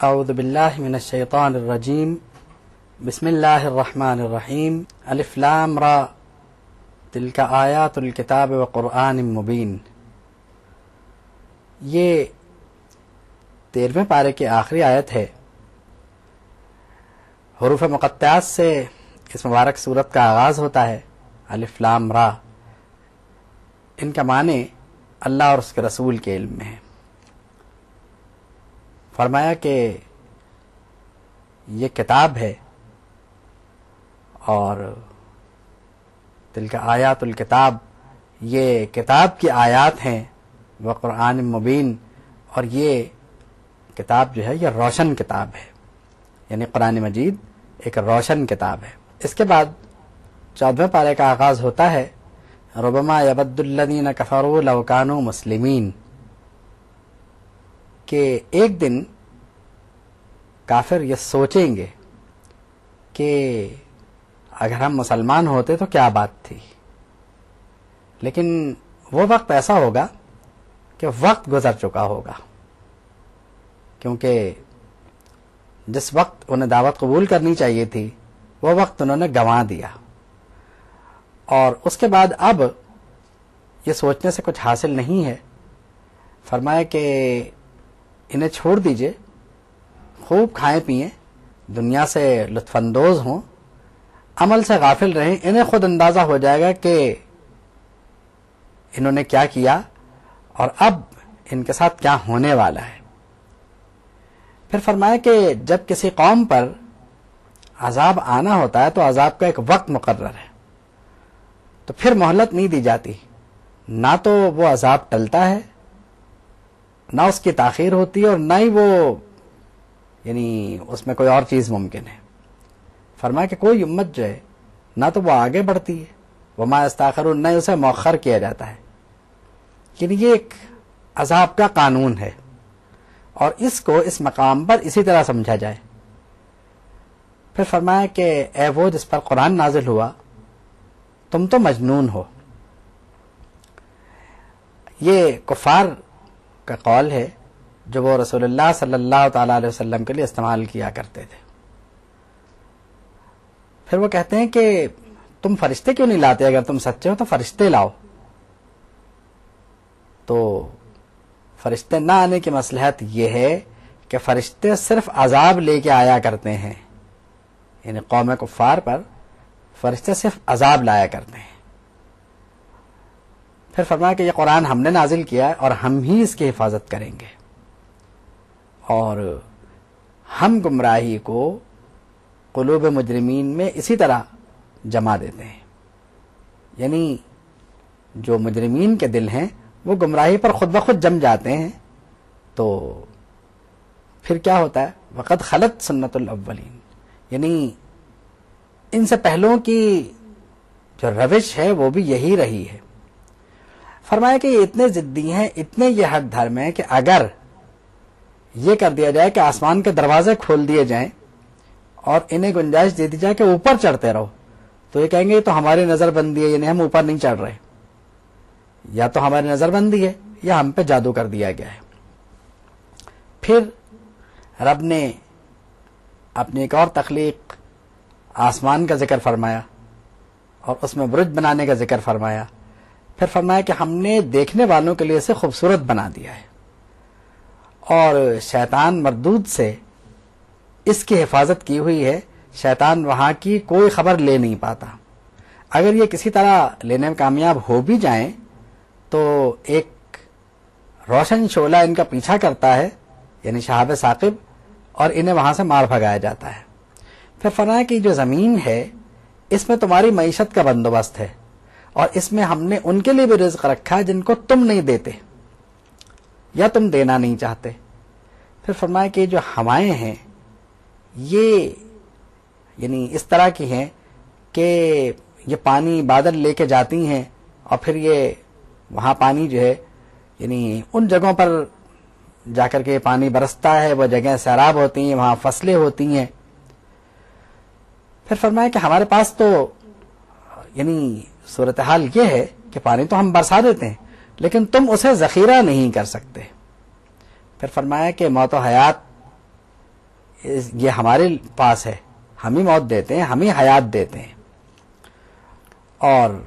अउदबिल्लाशैतरजीम बसमीम अलिफ्लाम रा तिल का आयातुल्किताब व क़ुरान मुबीन ये तेरहवें पारे की आखिरी आयत है। हरूफ मुक़त्यास से इस मुबारक सूरत का आगाज़ होता है। अलिफ्लाम रा। इनका माने अल्लाह और उसके रसूल के इल्म में है। फरमाया कि ये किताब है और तिल का आयातुल किताब, ये किताब की आयात हैं व मुबीन, और ये किताब जो है, ये रोशन किताब है। यानी कुरान मजीद एक रोशन किताब है। इसके बाद चौदहवें पारे का आगाज़ होता है, रुबमा यबद्दुल्लदीन कफरू लवकानो मुस्लिमीन। कि एक दिन काफिर ये सोचेंगे कि अगर हम मुसलमान होते तो क्या बात थी। लेकिन वो वक्त ऐसा होगा कि वक्त गुजर चुका होगा। क्योंकि जिस वक्त उन्हें दावत कबूल करनी चाहिए थी, वो वक्त उन्होंने गंवा दिया। और उसके बाद अब ये सोचने से कुछ हासिल नहीं है। फरमाया कि इन्हें छोड़ दीजिए। खूब खाएँ, पिए। दुनिया से लुत्फानंदोज हों। अमल से गाफिल रहें। इन्हें खुद अंदाज़ा हो जाएगा कि इन्होंने क्या किया और अब इनके साथ क्या होने वाला है। फिर फरमाया कि जब किसी कौम पर अजाब आना होता है तो अजाब का एक वक्त मुकर्र है। तो फिर मोहलत नहीं दी जाती। ना तो वो अजाब टलता है ना उसकी ताखीर होती है और ना ही वो, यानी उसमें कोई और चीज़ मुमकिन है। फरमाया कि कोई उम्मत जो है, ना तो वो आगे बढ़ती है, वो मास्ताखर न उसे मौखर किया जाता है। लेकिन ये एक अजाब का कानून है। और इसको इस मकाम पर इसी तरह समझा जाए। फिर फरमाया कि, ए, वो जिस पर कुरान नाजिल हुआ, तुम तो मजनून हो। ये कुफार का कौल है, जो वो रसूलुल्लाह सल्लल्लाहु अलैहि के लिए इस्तेमाल किया करते थे। फिर वो कहते हैं कि, तुम फरिश्ते क्यों नहीं लाते? अगर तुम सच्चे हो तो फरिश्ते लाओ। तो फरिश्ते ना आने की मसलहत यह है कि फरिश्ते सिर्फ़ अजाब लेके आया करते हैं। यानी कौम कुफार पर फरिश्ते सिर्फ़ अजाब लाया करते हैं। फिर फरमाया कि यह कुरान हमने नाजिल किया है और हम ही इसकी हिफाजत करेंगे। और हम गुमराही को कुलूब मुजरमीन में इसी तरह जमा देते हैं। यानी जो मुजरमीन के दिल हैं, वो गुमराही पर खुद ब खुद जम जाते हैं तो फिर क्या होता है? वक़्त खलत सुन्नतुल अव्वलीन। यानी इनसे पहलों की जो रविश है, वो भी यही रही है। फरमाया कि ये इतने जिद्दी हैं, इतने ये हक धर्म है कि अगर ये कर दिया जाए कि आसमान के दरवाजे खोल दिए जाएँ और इन्हें गुंजाइश दे दी जाए कि ऊपर चढ़ते रहो तो ये कहेंगे तो हमारी नजरबंदी है, यानी हम ऊपर नहीं चढ़ रहे। या तो हमारी नजरबंदी है, या हम पे जादू कर दिया गया है। फिर रब ने अपनी एक और तखलीक, आसमान का ज़िक्र फरमाया और उसमें ब्रुज बनाने का ज़िक्र फरमाया। फिर फरमाया कि हमने देखने वालों के लिए इसे खूबसूरत बना दिया है। और शैतान मरदूद से इसकी हिफाजत की हुई है, शैतान वहाँ की कोई खबर ले नहीं पाता। अगर ये किसी तरह लेने में कामयाब हो भी जाए तो एक रोशन शोला इनका पीछा करता है, यानी शहाब साकिब, और इन्हें वहाँ से मार भगाया जाता है। फिर फरमाया कि जो ज़मीन है, इसमें तुम्हारी मीशत का बंदोबस्त है। और इसमें हमने उनके लिए भी रिज्क रखा है जिनको तुम नहीं देते। या तुम देना नहीं चाहते। फिर फरमाया कि जो हवाएँ हैं, ये, यानी इस तरह की हैं कि ये पानी बादल लेके जाती हैं और फिर ये वहाँ पानी जो है, यानी उन जगहों पर जाकर के पानी बरसता है वह जगह सैराब होती हैं, वहाँ फ़सलें होती हैं। फिर फरमाया कि हमारे पास तो यानी सूरत हाल ये है कि पानी तो हम बरसा देते हैं, लेकिन तुम उसे जखीरा नहीं कर सकते। फिर फरमाया कि मौत हयात ये हमारे पास है। हम ही मौत देते हैं, हम ही हयात देते हैं। और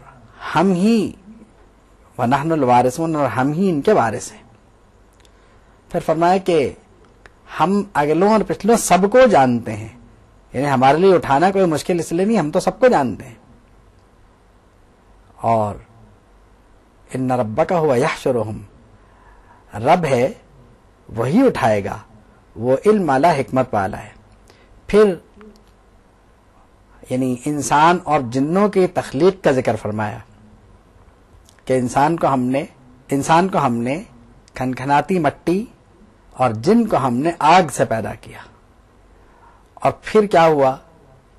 हम ही वनाहनुल वारिसून और हम ही इनके वारिस हैं। फिर फरमाया कि हम अगलों और पिछलों सबको जानते हैं। यानी हमारे लिए उठाना कोई मुश्किल इसलिए नहीं, हम तो सबको जानते हैं। और इन रब्बा का हुआ यह शुरू रब है, वही उठाएगा, वो इल्म वाला हिकमत वाला है। फिर, यानी इंसान और जिन्नों की तख्लीक का ज़िक्र फरमाया कि इंसान को हमने, इंसान को हमने खनखनाती मट्टी और जिन को हमने आग से पैदा किया। और फिर क्या हुआ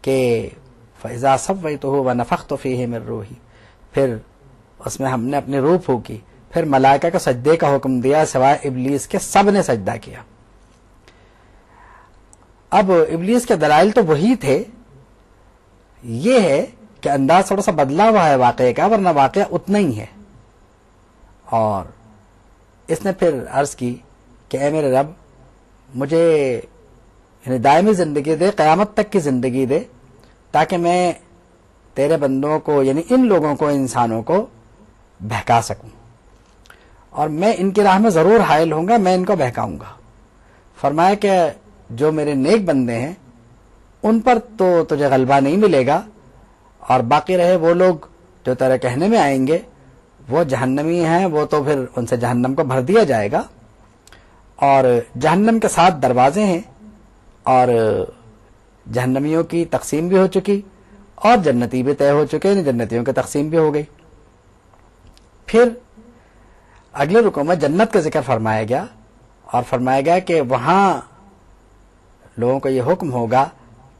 कि फैजा सब वही तो हो व तो फ़ी है मेरे रूही। फिर उसमें हमने अपनी रूह फूकी फिर मलाइका को सजदे का हुक्म दिया, सिवाय इबलीस के सबने सजदा किया। अब इबलीस के दलाइल तो वही थे। ये है कि अंदाज थोड़ा सा बदला हुआ है वाकई का, वरना वाक़ उतना ही है। और इसने फिर अर्ज़ की कि, ए मेरे रब, मुझे दायमी ज़िंदगी दे, कयामत तक की ज़िंदगी दे, ताकि मैं तेरे बंदों को, यानी इन लोगों को, इंसानों को बहका सकूँ। और मैं इनकी राह में ज़रूर हायल होऊँगा, मैं इनको बहकाऊँगा। फरमाया कि जो मेरे नेक बंदे हैं, उन पर तो तुझे गलबा नहीं मिलेगा, और बाकी रहे वो लोग जो तेरे कहने में आएँगे, वो जहन्नमी हैं, वो तो फिर उनसे जहन्नम को भर दिया जाएगा। और जहन्नम के साथ दरवाजे हैं, और जहन्नमियों की तकसीम भी हो चुकी और जन्नती भी तय हो चुके हैं जन्नतियों की तकसीम भी हो गई। फिर अगले रुको में जन्नत का ज़िक्र फरमाया गया और फरमाया गया कि वहाँ लोगों को यह हुक्म होगा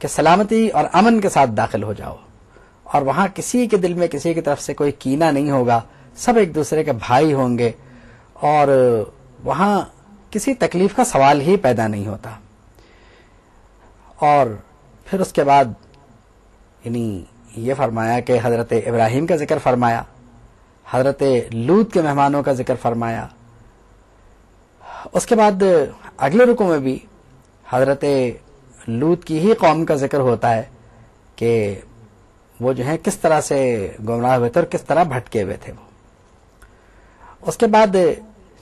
कि सलामती और अमन के साथ दाखिल हो जाओ। और वहाँ किसी के दिल में किसी की तरफ़ से कोई कीना नहीं होगा, सब एक दूसरे के भाई होंगे और वहाँ किसी तकलीफ़ का सवाल ही पैदा नहीं होता। और फिर उसके बाद यानी ये फरमाया कि हज़रत इब्राहिम का ज़िक्र फरमाया, हज़रत लूत के मेहमानों का ज़िक्र फरमाया। उसके बाद अगले रुकों में भी हज़रत लूत की ही कौम का ज़िक्र होता है कि वो जो है किस तरह से गुमराह हुए थे और किस तरह भटके हुए थे वो। उसके बाद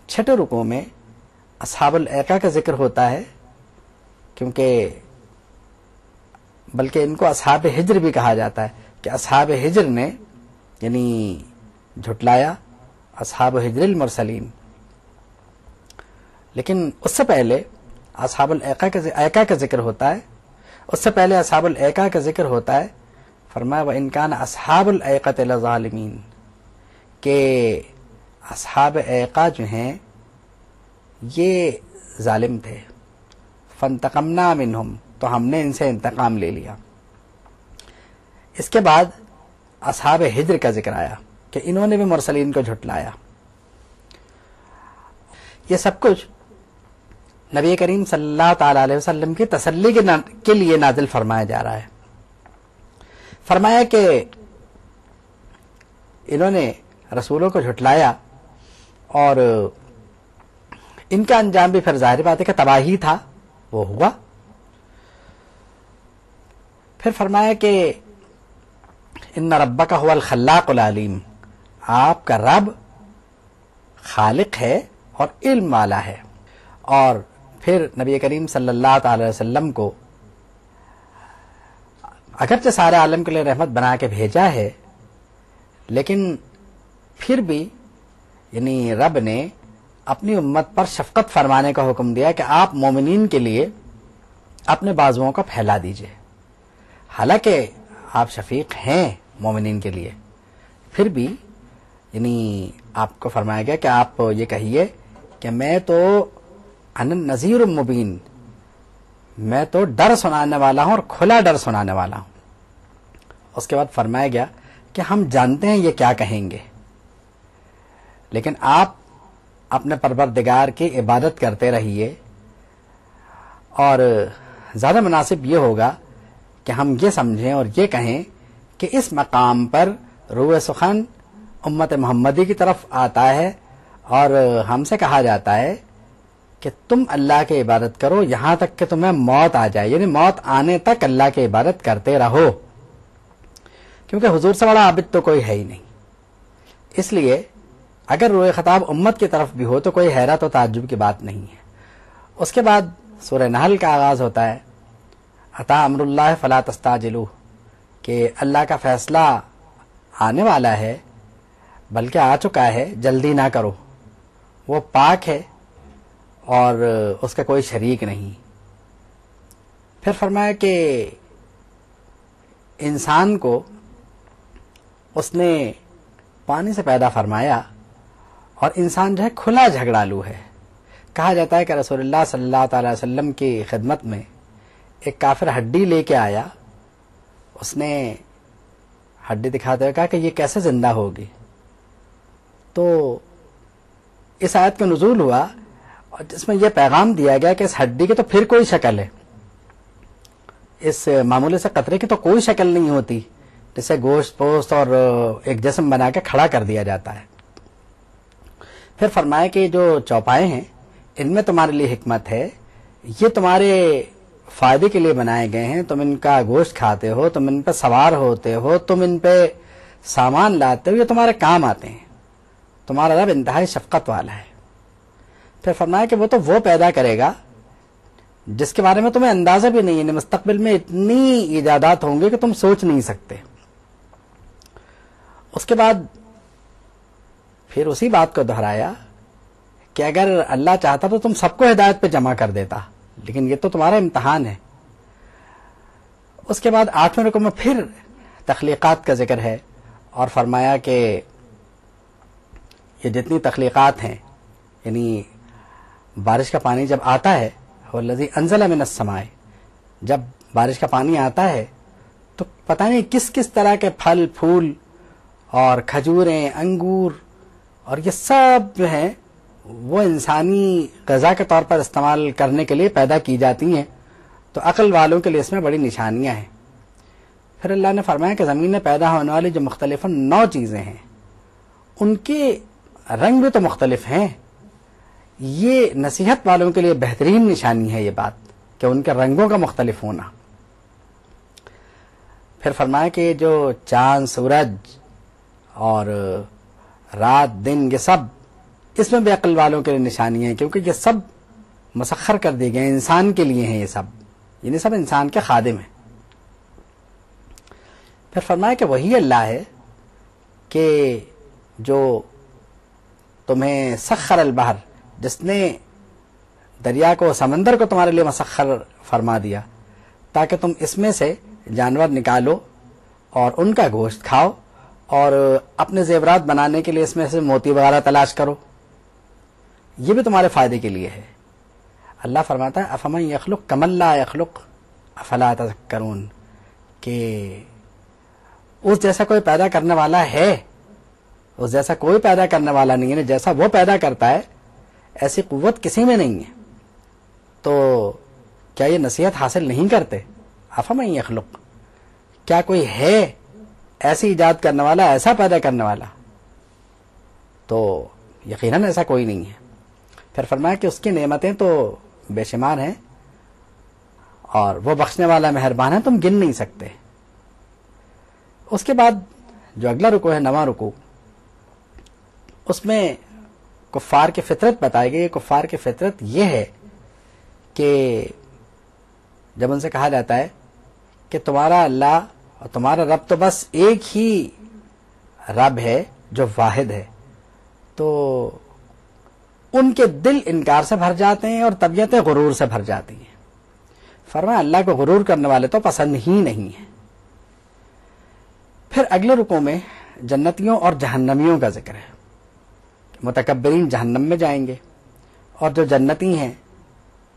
छठे रुकों में असहाबुल एका का ज़िक्र होता है, क्योंकि बल्कि इनको असहाब हिजर भी कहा जाता है कि असहाब हिजर ने, यानी झुटलाया, असहाब हिजरल मरसलीन। लेकिन उससे पहले असहाबुल का का ज़िक्र होता है। उससे पहले असहाबुल एका का ज़िक्र होता है। फरमाया व इनकान असहाबुल ज़ालिमीन के असहाब एका जो हैं, ये जालिम थे। फन तकमना मिनहुम तो हमने इनसे इंतकाम ले लिया। इसके बाद असहाब हिजर का ज़िक्र आया कि इन्होंने भी मुरसलीन को झुटलाया। ये सब कुछ नबी करीम सल्लल्लाहु अलैहि वसल्लम की तसल्ली के, के लिए नाजिल फरमाया जा रहा है। फरमाया कि इन्होंने रसूलों को झुटलाया और इनका अंजाम भी फिर ज़ाहिर बात है कि तबाही था वो हुआ। फिर फरमाया कि इन रब्बा का हुआ खल्लाकुल आलीम आपका रब खालिक है और इल्म वाला है। और फिर नबी करीम सल्लल्लाहु अलैहि वसल्लम को, अगरचे सारे आलम के लिए रहमत बना के भेजा है, लेकिन फिर भी, यानी रब ने अपनी उम्मत पर शफकत फरमाने का हुक्म दिया कि आप मोमिनीन के लिए अपने बाजुओं को फैला दीजिए। हालाँकि आप शफीक हैं मोमिन के लिए, फिर भी, यानी आपको फरमाया गया कि आप ये कहिए कि मैं तो अन नजीर मुबीन, मैं तो डर सुनाने वाला हूँ और खुला डर सुनाने वाला हूँ। उसके बाद फरमाया गया कि हम जानते हैं ये क्या कहेंगे। लेकिन आप अपने परवरदिगार की इबादत करते रहिए और ज़्यादा मुनासिब ये होगा कि हम ये समझें और ये कहें कि इस मकाम पर रूए सुखन उम्मत मोहम्मदी की तरफ़ आता है और हमसे कहा जाता है कि तुम अल्लाह की इबादत करो, यहाँ तक कि तुम्हें मौत आ जाए। यानी मौत आने तक अल्लाह की इबादत करते रहो। क्योंकि हुजूर से बड़ा आबिद तो कोई है ही नहीं। इसलिए अगर रोए खताब उम्मत की तरफ़ भी हो तो कोई हैरत और ताजुब की बात नहीं है। उसके बाद सूर्य नहल का आगाज़ होता है। अता अमरुल्लाह फला तस्ताजिलू, कि अल्लाह का फैसला आने वाला है, बल्कि आ चुका है, जल्दी ना करो। वो पाक है, और उसका कोई शरीक नहीं। फिर फरमाया कि इंसान को उसने पानी से पैदा फरमाया, और इंसान जो है खुला झगड़ालू है। कहा जाता है कि रसूलुल्लाह सल्लल्लाहु अलैहि वसल्लम की खिदमत में एक काफिर हड्डी लेके आया, उसने हड्डी दिखाते हुए कहा कि ये कैसे ज़िंदा होगी? तो इस आयत का नजूल हुआ और जिसमें यह पैगाम दिया गया कि इस हड्डी की तो फिर कोई शक्ल है। इस मामूले से कतरे की तो कोई शक्ल नहीं होती, जिसे गोश्त पोस्त और एक जस्म बना के खड़ा कर दिया जाता है। फिर फरमाया कि जो चौपाए हैं, इनमें तुम्हारे लिए हिकमत है, ये तुम्हारे फ़ायदे के लिए बनाए गए हैं। तुम इनका गोश्त खाते हो, तुम इन पर सवार होते हो, तुम इन पे सामान लाते हो, ये तुम्हारे काम आते हैं। तुम्हारा रब इंतहा शफकत वाला है। फिर फरमाया कि वो तो वो पैदा करेगा, जिसके बारे में तुम्हें अंदाज़ा भी नहीं है मुस्तबिल में इतनी इजादात होंगे कि तुम सोच नहीं सकते। उसके बाद फिर उसी बात को दोहराया कि अगर अल्लाह चाहता तो तुम सबको हिदायत पे जमा कर देता। लेकिन ये तो तुम्हारा इम्तहान है। उसके बाद आठवें रुकू में फिर तख्लीक़ात का ज़िक्र है और फरमाया कि ये जितनी तख्लीक़ात हैं, यानी बारिश का पानी जब आता है लजी अनजला में समाए। जब बारिश का पानी आता है तो पता नहीं किस किस तरह के फल, फूल और खजूरें, अंगूर और ये सब जो है वो इंसानी गजा के तौर पर इस्तेमाल करने के लिए पैदा की जाती हैं तो अकल वालों के लिए इसमें बड़ी निशानियाँ हैं। फिर अल्लाह ने फरमाया कि ज़मीन में पैदा होने वाली जो मुख्तलिफ़ नौ चीज़ें हैं, उनके रंग भी तो मुख्तलिफ़ हैं। ये नसीहत वालों के लिए बेहतरीन निशानी है ये बात, कि उनके रंगों का मुख्तलिफ़ होना। फिर फरमाया कि जो चाँद, सूरज और रात, दिन, ये सब इसमें भी अकल वालों के लिए निशानी है, क्योंकि ये सब मसखर कर दिए गए इंसान के लिए हैं ये सब। ये सब इंसान के खादिम है। फिर फरमाया कि वही अल्लाह है कि जो तुम्हें सखर अल बहर, जिसने दरिया को, समंदर को तुम्हारे लिए मसखर फरमा दिया, ताकि तुम इसमें से जानवर निकालो और उनका गोश्त खाओ और अपने जेवरात बनाने के लिए इसमें से मोती वगैरह तलाश करो। ये भी तुम्हारे फ़ायदे के लिए है। अल्लाह फरमाता है, अफमन यखलुक कमल्ला यखलुक, अफला तजक्करून, कि उस जैसा कोई पैदा करने वाला है, उस जैसा कोई पैदा करने वाला नहीं है जैसा वो पैदा करता है, ऐसी कुत किसी में नहीं है। तो क्या ये नसीहत हासिल नहीं करते? अफमन यखलुक, क्या कोई है ऐसी ईजाद करने वाला, ऐसा पैदा करने वाला? तो यकीनन ऐसा कोई नहीं है। फिर फरमाया कि उसकी नेमतें तो बेशुमार हैं और वो बख्शने वाला मेहरबान है, तुम गिन नहीं सकते। उसके बाद जो अगला रुको है, नवा रुको, उसमें कुफार की फितरत बताई गई। कुफार की फितरत यह है कि जब उनसे कहा जाता है कि तुम्हारा अल्लाह और तुम्हारा रब तो बस एक ही रब है जो वाहिद है तो उनके दिल इनकार से भर जाते हैं और तबीयतें गुरूर से भर जाती हैं। फरमा अल्लाह को गुरूर करने वाले तो पसंद ही नहीं है। फिर अगले रुकों में जन्नतियों और जहन्नमियों का ज़िक्र है। मुतकबरीन जहन्नम में जाएँगे और जो जन्नती हैं,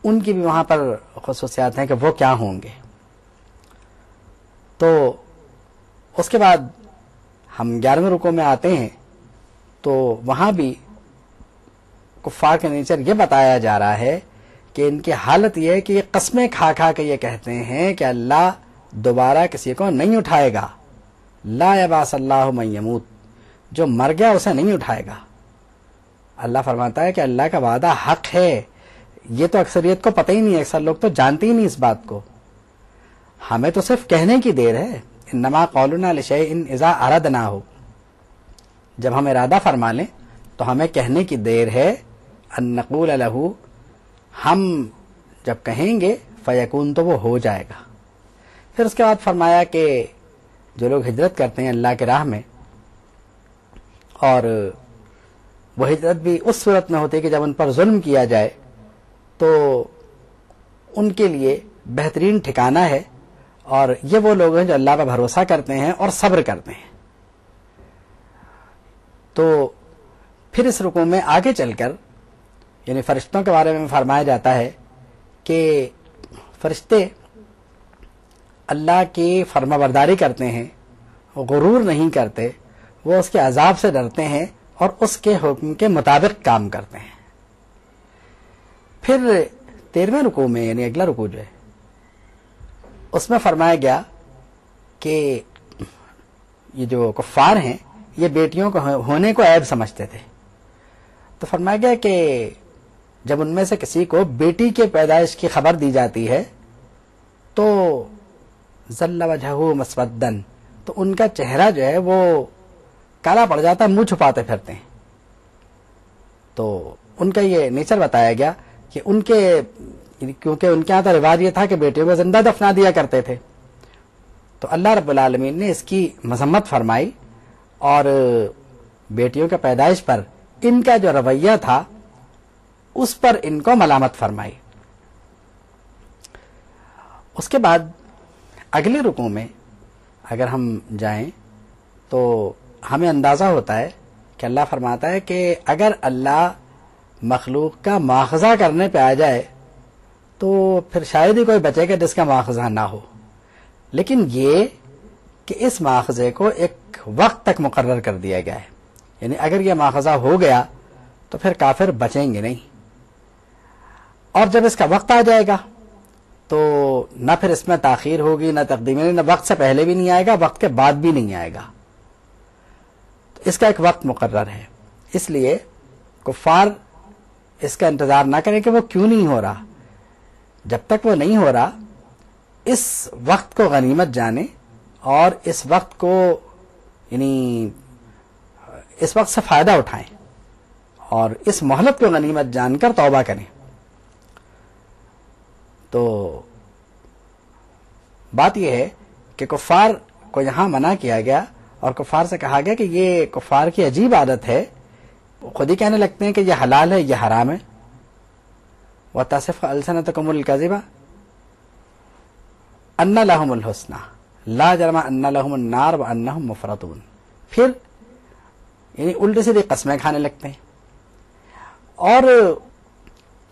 उनकी भी वहाँ पर खसूसियात हैं कि वो क्या होंगे। तो उसके बाद हम ग्यारहवें रुकों में आते हैं तो वहाँ भी कुफार के नेचर ये बताया जा रहा है कि इनकी हालत यह है कि ये कस्में खा खा के ये कहते हैं कि अल्लाह दोबारा किसी को नहीं उठाएगा। ला मैमूत जो मर गया उसे नहीं उठाएगा। अल्लाह फरमाता है कि अल्लाह का वादा हक है। ये तो अक्सरियत को पता ही नहीं है, अक्सर लोग तो जानते ही नहीं इस बात को। हमें तो सिर्फ़ कहने की देर है। नमा कौलना लिशय इन इजा अरद ना हो जब हम इरादा फरमा लें तो हमें कहने की देर है अन्नकूल लहू, हम जब कहेंगे, फयकून तो वो हो जाएगा। फिर उसके बाद फरमाया कि जो लोग हिजरत करते हैं अल्लाह के राह में, और वो हिजरत भी उस सूरत में होती है कि जब उन पर जुल्म किया जाए तो उनके लिए बेहतरीन ठिकाना है, और ये वो लोग हैं जो अल्लाह पर भरोसा करते हैं और सब्र करते हैं। तो फिर इस रुकू में आगे चलकर यानी फरिश्तों के बारे में फरमाया जाता है कि फरिश्ते अल्लाह की फर्माबरदारी करते हैं गुरूर नहीं करते, वो उसके अजाब से डरते हैं और उसके हुक्म के मुताबिक काम करते हैं। फिर तेरहवें रुकू में, यानी अगला रुकू जो है, उसमें फरमाया गया कि ये जो कुफार हैं, ये बेटियों को होने को ऐब समझते थे। तो फरमाया गया कि जब उनमें से किसी को बेटी के पैदाइश की खबर दी जाती है तो जल्ला मसवदन तो उनका चेहरा जो है वो काला पड़ जाता है, मुँह छुपाते फिरते हैं। तो उनका ये नेचर बताया गया कि उनके, क्योंकि उनके यहाँ तो रिवाज ये था कि बेटियों को ज़िंदा दफना दिया करते थे। तो अल्लाह रब्बुल आलमीन ने इसकी मजम्मत फरमाई और बेटियों के पैदाइश पर इनका जो रवैया था उस पर इनको मलामत फरमाई। उसके बाद अगले रुकों में अगर हम जाएँ तो हमें अंदाज़ा होता है कि अल्लाह फरमाता है कि अगर अल्लाह मखलूक का माखजा करने पे आ जाए तो फिर शायद ही कोई बचेगा जिसका माखजा ना हो। लेकिन ये कि इस माखजे को एक वक्त तक मुकर कर दिया गया है। यानी अगर यह माखजा हो गया तो फिर काफिर बचेंगे नहीं। और जब इसका वक्त आ जाएगा तो न फिर इसमें ताखीर होगी, ना तकदीम ना वक्त से पहले भी नहीं आएगा, वक्त के बाद भी नहीं आएगा। तो इसका एक वक्त मुकर है। इसलिए कुफार इसका इंतज़ार ना करें कि वो क्यों नहीं हो रहा। जब तक वो नहीं हो रहा, इस वक्त को गनीमत जाने और इस वक्त को, यानी, इस वक्त से फ़ायदा उठाएँ और इस मोहलत को गनीमत जानकर तौबा करें। तो बात यह है कि कुफार को यहाँ मना किया गया और कुफार से कहा गया कि ये कुफार की अजीब आदत है। खुद ही कहने लगते हैं कि यह हलाल है यह हराम है। वह तसिफ अलसनत कमुल कजिबा। अन्ना लहमुल हुसना। ला जरमा अन्ना लहमुल नार व अन्ना मुफरतून। फिर, यानी उल्टे सीधे कस्में खाने लगते हैं। और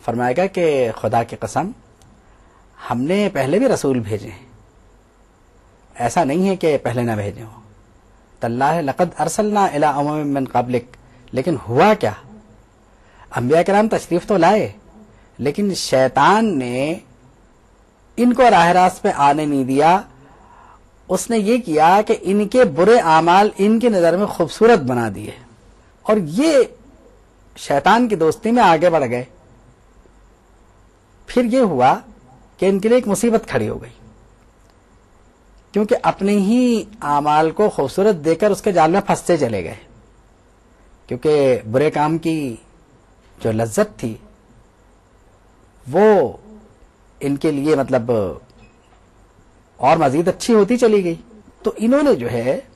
फरमाएगा कि खुदा की कसम हमने पहले भी रसूल भेजे हैं। ऐसा नहीं है कि पहले ना भेजे हो। तल्ला लकद अरसलना इला अमन कबलिक। लेकिन हुआ क्या? अम्बिया कराम तशरीफ़ तो लाए, लेकिन शैतान ने इनको राह रास्त पे आने नहीं दिया। उसने ये किया कि इनके बुरे आमाल इनकी नज़र में खूबसूरत बना दिए। और ये शैतान की दोस्ती में आगे बढ़ गए। फिर ये हुआ कि इनके लिए एक मुसीबत खड़ी हो गई। क्योंकि अपने ही आमाल को खूबसूरत देकर उसके जाल में फंसते चले गए। क्योंकि बुरे काम की जो लज्जत थी, वो इनके लिए मतलब और मजीद अच्छी होती चली गई। तो इन्होंने जो है,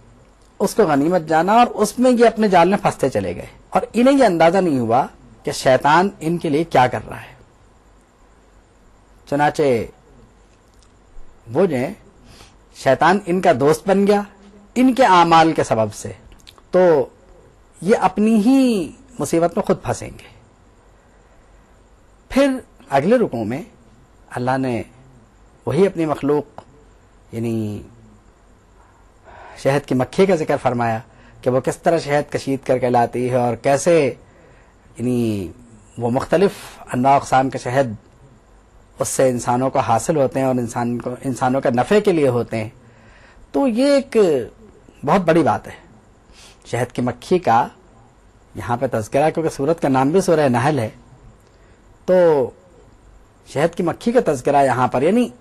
उसको गनीमत जाना और उसमें ये अपने जाल में फंसते चले गए। और इन्हें ये अंदाज़ा नहीं हुआ कि शैतान इनके लिए क्या कर रहा है। चुनाचे वो जो, शैतान इनका दोस्त बन गया, इनके आमाल के सबब से। तो ये अपनी ही मुसीबत में खुद फंसेंगे। फिर अगले रुकों में अल्लाह ने वही अपनी मखलूक, यानी शहद की मक्खी का ज़िक्र फरमाया कि वो किस तरह शहद कशीद करके लाती है और कैसे, यानी वो मुख्तलिफ़ अन्ना अकसाम के शहद उससे इंसानों को हासिल होते हैं और इंसान को, इंसानों के नफ़े के लिए होते हैं। तो ये एक बहुत बड़ी बात है। शहद की मक्खी का यहाँ पे तस्करा क्योंकि सूरत का नाम भी सूरह नहल है तो शहद की मक्खी का तस्करा यहाँ पर, यानी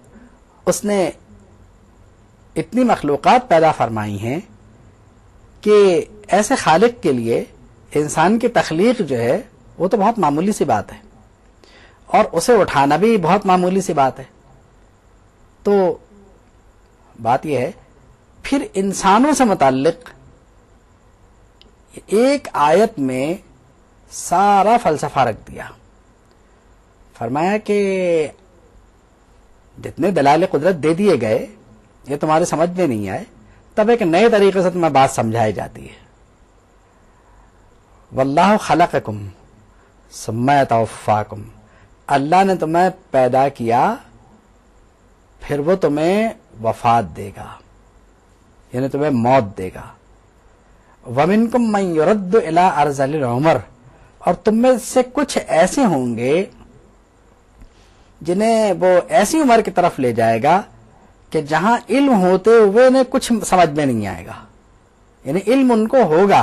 उसने इतनी मखलूक़ात पैदा फरमाई हैं कि ऐसे खालिक के लिए इंसान की तखलीक जो है, वो तो बहुत मामूली सी बात है। और उसे उठाना भी बहुत मामूली सी बात है। तो बात यह है, फिर इंसानों से मुतालिक एक आयत में सारा फलसफा रख दिया। फरमाया कि जितने दलाल कुदरत दे दिए गए, ये तुम्हारे समझ में नहीं आए, तब एक नए तरीके से तुम्हें बात समझाई जाती है। वल्लाह खलकुम सुम्मतफ़ाकुम अल्लाह ने तुम्हें पैदा किया, फिर वो तुम्हें वफात देगा, यानी तुम्हें मौत देगा। वमिनकुम मैं युरद इला अर्जल उमर, और तुम में से कुछ ऐसे होंगे, जिन्हें वो ऐसी उम्र की तरफ़ ले जाएगा, कि जहाँ इल्म होते हुए ने कुछ समझ में नहीं आएगा। यानी इल्म उनको होगा,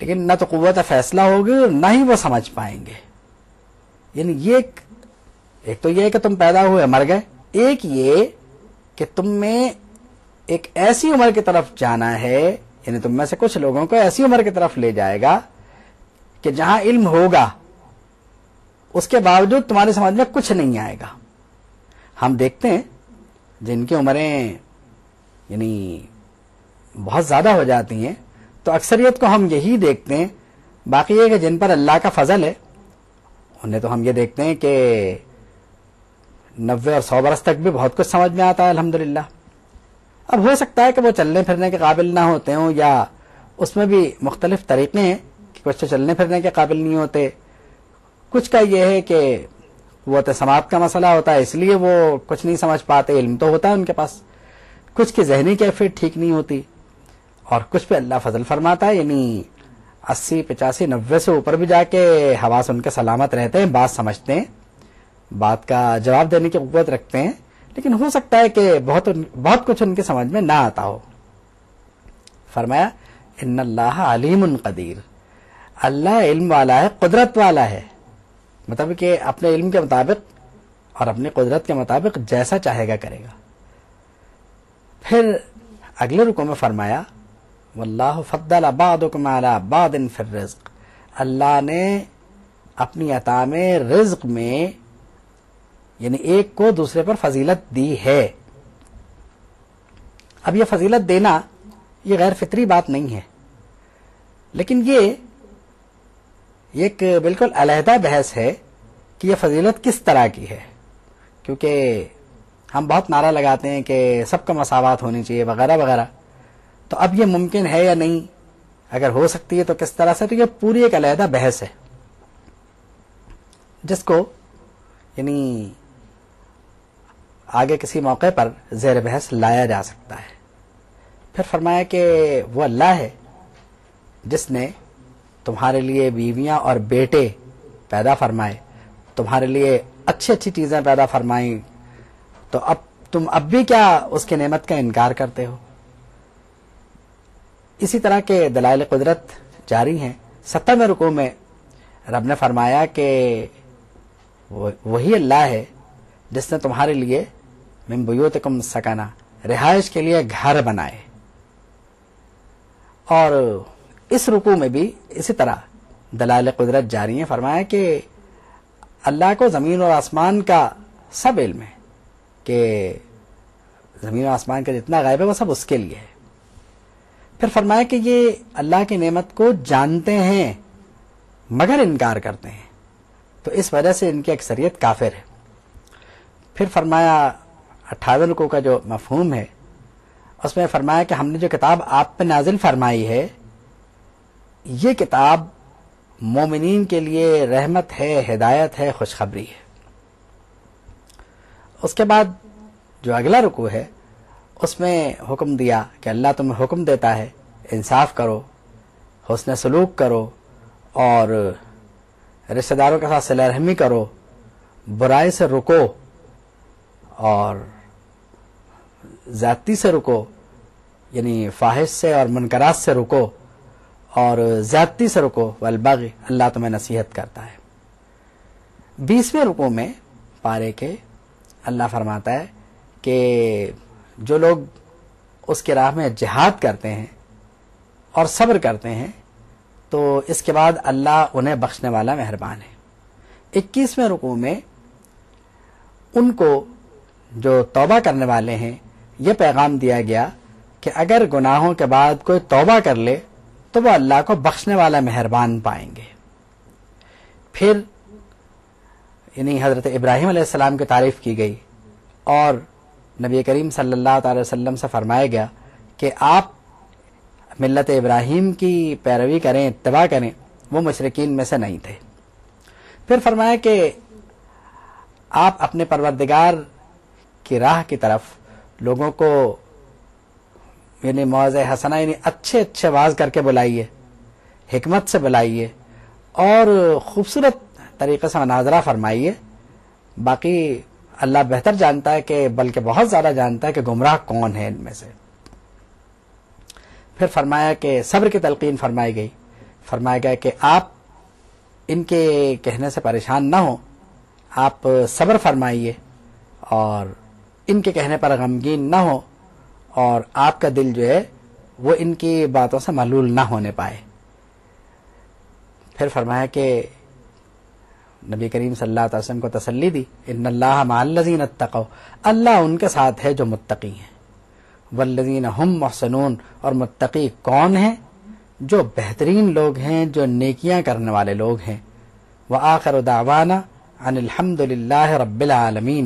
लेकिन न तो कुत फैसला होगी और न ही वो समझ पाएँगे। यानी ये एक, तो ये कि तुम पैदा हुए मर गए। एक ये कि तुम में एक ऐसी उम्र की तरफ़ जाना है यानी तुम में से कुछ लोगों को ऐसी उम्र की तरफ़ ले जाएगा कि जहाँ इल्म होगा उसके बावजूद तुम्हारे समझ में कुछ नहीं आएगा। हम देखते हैं जिनकी उम्रें यानी बहुत ज़्यादा हो जाती हैं तो अक्सरियत को हम यही देखते हैं। बाकी ये कि जिन पर अल्लाह का फजल है उन्हें तो हम ये देखते हैं कि नब्बे और सौ बरस तक भी बहुत कुछ समझ में आता है, अल्हम्दुलिल्लाह। अब हो सकता है कि वो चलने फिरने के काबिल ना होते हों या उसमें भी मुख्तलिफ़ तरीके हैं कि कुछ तो चलने फिरने के काबिल नहीं होते। कुछ का यह है कि वो तो समाप्त का मसला होता है, इसलिए वो कुछ नहीं समझ पाते, इल्म तो होता है उनके पास। कुछ की जहनी कैफियत ठीक नहीं होती, और कुछ पे अल्लाह फजल फरमाता है, यानी अस्सी, पचासी, नब्बे से ऊपर भी जाके हवास उनके सलामत रहते हैं, बात समझते हैं। बात का जवाब देने की कुत रखते हैं, लेकिन हो सकता है कि बहुत बहुत कुछ उनके समझ में ना आता हो। फरमाया इन अल्लाह अलीम कदीर। अल्लाह इल्म वाला है, कुदरत वाला है। मतलब कि अपने इल्म के मुताबिक और अपनी कुदरत के मुताबिक जैसा चाहेगा करेगा। फिर अगले रुको में फरमाया वल्लाह फद्दल अबादुकुम अला अबादिन फिर रिज्क। अल्लाह ने अपनी अता में रिज्क में, यानी एक को दूसरे पर फजीलत दी है। अब यह फजीलत देना यह गैर फितरी बात नहीं है। लेकिन ये, एक बिल्कुल अलहदा बहस है कि यह फजीलत किस तरह की है। क्योंकि हम बहुत नारा लगाते हैं कि सबका मसावत होनी चाहिए, वगैरह वगैरह। तो अब यह मुमकिन है या नहीं? अगर हो सकती है तो किस तरह से? तो यह पूरी एक अलहदा बहस है। जिसको, यानी, आगे किसी मौके पर जेर बहस लाया जा सकता है। फिर फरमाया कि वो अल्लाह है, जिसने तुम्हारे लिए बीवियाँ और बेटे पैदा फरमाए, तुम्हारे लिए अच्छी अच्छी चीज़ें पैदा फरमाई तो अब तुम अब भी क्या उसके नेमत का इनकार करते हो? इसी तरह के दलाइल कुदरत जारी हैं। सत्तरवें रुको में रब ने फरमाया कि वही अल्लाह है जिसने तुम्हारे लिए मिम्बुयोतकुम सकाना, रिहाइश के लिए घर बनाए। और इस रुकू में भी इसी तरह दलाल कुदरत जारी है। फरमाया कि अल्लाह को ज़मीन और आसमान का सब इल्म है कि ज़मीन और आसमान का जितना गायब है वो सब उसके लिए है। फिर फरमाया कि ये अल्लाह की नेमत को जानते हैं, मगर इनकार करते हैं। तो इस वजह से इनकी अक्सरियत काफिर है। फिर फरमाया अट्ठावन रुकू का जो मफहूम है, उसमें फरमाया कि हमने जो किताब आप पे नाजिल फरमाई है, ये किताब मोमिनीन के लिए रहमत है, हिदायत है, खुशखबरी है। उसके बाद जो अगला रुकू है उसमें हुक्म दिया कि अल्लाह तुम्हें हुक्म देता है, इंसाफ करो, हसन सलूक करो और रिश्तेदारों के साथ सिलरहमी करो, बुराई से रुको और जाति से रुको, यानी फाहिश से और मुनकरात से रुको और ज्यादती से रुको वलबाग अल्लाह तुम्हें नसीहत करता है। बीसवें रुको में पारे के अल्लाह फरमाता है कि जो लोग उसके राह में जिहाद करते हैं और सब्र करते हैं तो इसके बाद अल्लाह उन्हें बख्शने वाला मेहरबान है। इक्कीसवें रुकू में उनको जो तौबा करने वाले हैं यह पैगाम दिया गया कि अगर गुनाहों के बाद कोई तौबा कर ले तो वह अल्लाह को बख्शने वाला मेहरबान पाएँगे। फिर, यानी हज़रत इब्राहिम की तारीफ़ की गई और नबी करीम सल्लल्लाहु अलैहि वसल्लम से फरमाया गया कि आप मिलत इब्राहिम की पैरवी करें इतबा करें, वो मशरकिन में से नहीं थे। फिर फरमाया कि आप अपने परवरदिगार की राह की तरफ़ लोगों को यानी मौज हसना, यानी अच्छे अच्छे वाज करके बुलाइए हमत से बुलाइए और खूबसूरत तरीके से मनाजरा फरमाइए। बाकी अल्लाह बेहतर जानता है कि, बल्कि बहुत ज़्यादा जानता है कि गुमराह कौन है इनमें से। फिर फरमाया कि सब्र की तलकीन फरमाई गई। फरमाया गया कि आप इनके कहने से परेशान ना हो। आप सब्र फरमाइए और इनके कहने पर गमगीन ना हो और आपका दिल जो है, वो इनकी बातों से मलूल ना होने पाए। फिर फरमाया कि नबी करीम सल्लल्लाहु को तसली दी इन अल्लाह तको अल्लाह उनके साथ है जो मुतकी हैं। वल्लजीन हम महसनून, और मुत्तकी कौन है? जो बेहतरीन लोग हैं, जो नेकियाँ करने वाले लोग हैं। वह आखिर उदावाना अनिलहमदिल्ला रब्बिल आलमीन।